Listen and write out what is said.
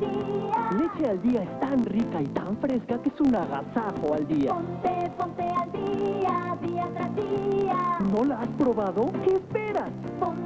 leche al día es tan rica y tan fresca que es un agasajo al día. Ponte, ponte al día, día tras día. ¿No la has probado? ¿Qué esperas? Ponte